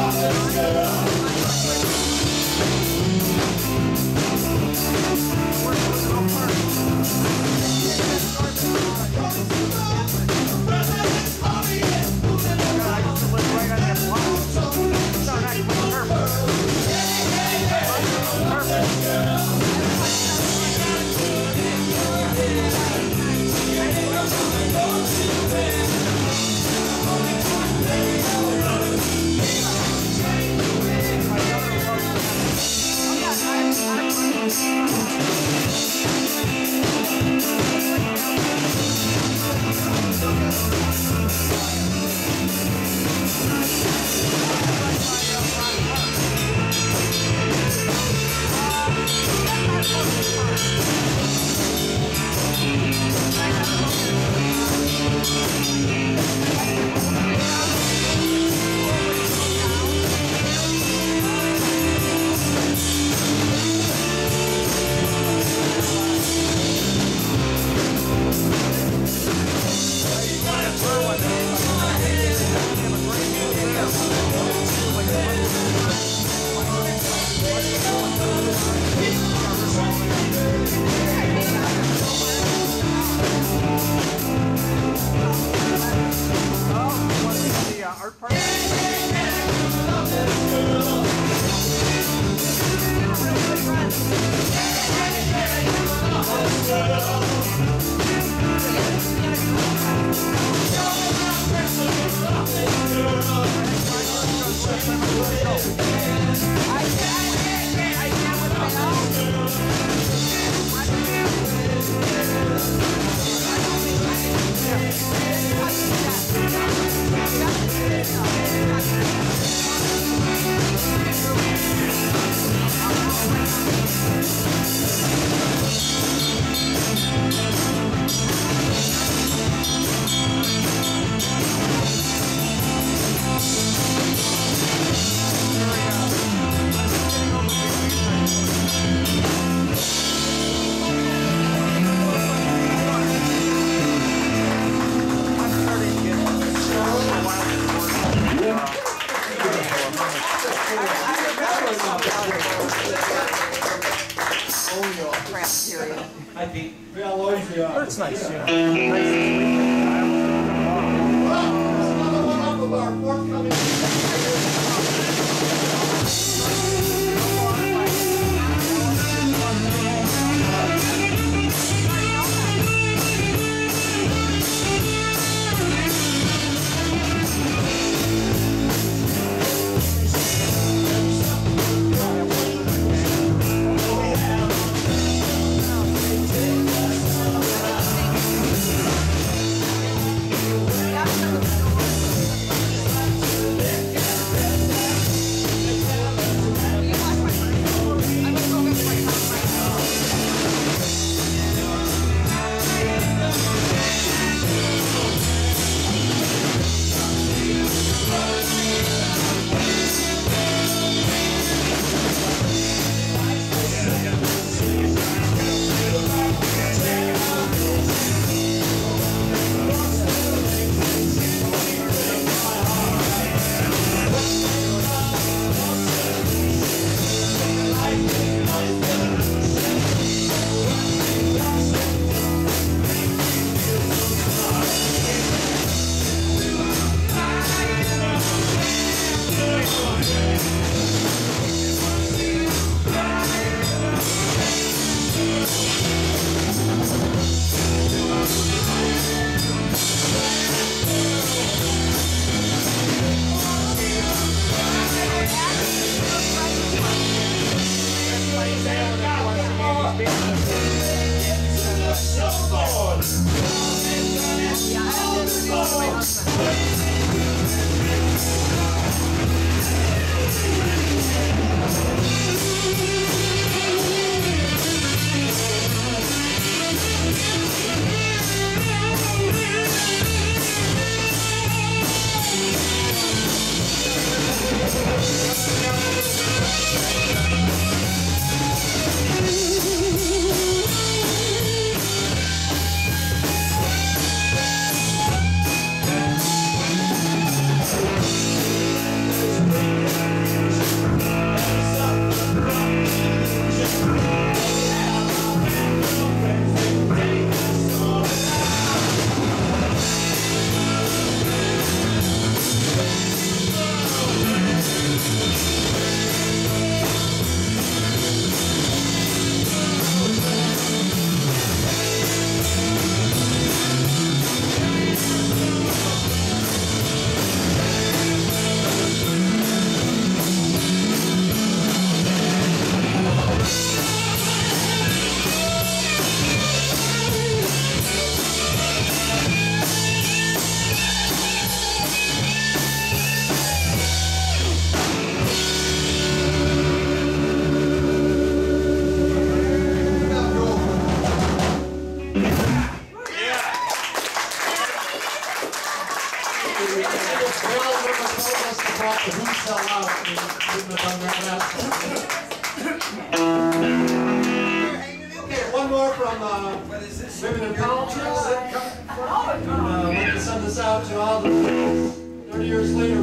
Hallelujah. polio crap period. Hi, Pete. Yeah, Lloyd, yeah. That's nice, yeah. yeah. Nice. From, uh, Women in Politics. And, uh, we're gonna send this out to all the, thirty years later,